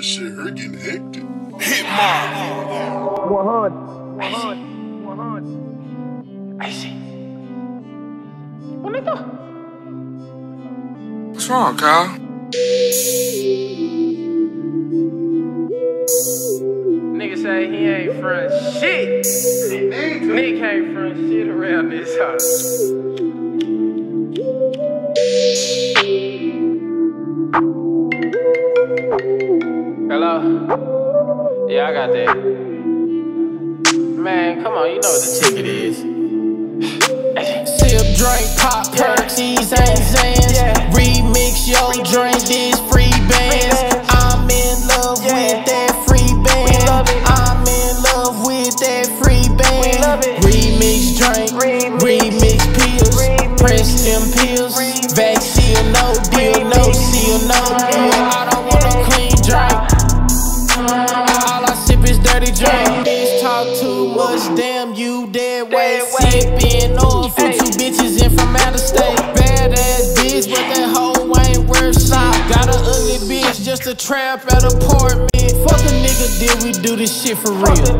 This shit her getting hectic. Hit mob. 100. 100. 100. I see. Bonito. What's wrong, Kyle? Nigga say he ain't front shit. Nick ain't front shit around this house. Yeah, I got that. Man, come on, you know what the ticket is. Sip, drink, pop, perks, these ain't Xans. Remix your drink, is. Bitch talk too much, damn you dead weight. Sipping on for two bitches in from out of state. Bad Badass bitch, but that hoe ain't worth shit. Got a ugly bitch, just a trap at apartment. Fuck a nigga deal, we do this shit for real.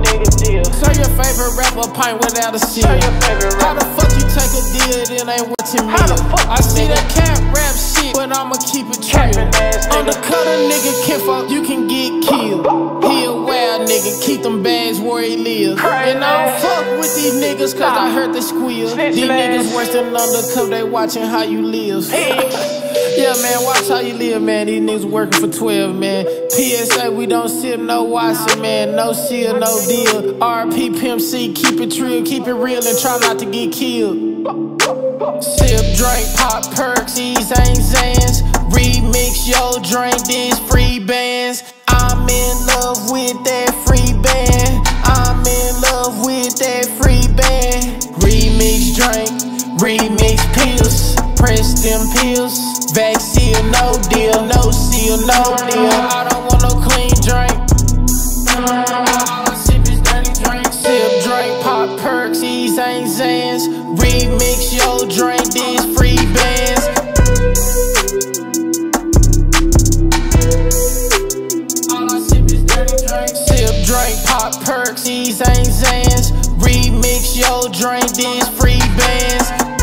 Serve your favorite rapper pint without a seal. How the fuck you take a deal that ain't worth 10 million? I see that cat rap shit, but I'ma keep it real. Undercut a nigga can't fuck, you can get killed. Keep them bags where he live. And I don't fuck with these niggas cause I heard the squeal. These niggas worse than undercover, they watching how you live. Yeah, man, watch how you live, man. These niggas working for 12, man. PSA, we don't sip no Watson, man. No seal, no deal. RP Pimp C, keep it real, keep it real, and try not to get killed. Sip, drink, pop, perks, these ain't Xans. Remix your drink, these free bands. Remix pills. Press them pills. Vaccine, no deal, no seal, no deal. I don't want no clean drink. Sip drink. Sip, drink, pop, perks, these ain't Xans. Remix your drink, these these ain't Xans. Remix your drink, these free bands.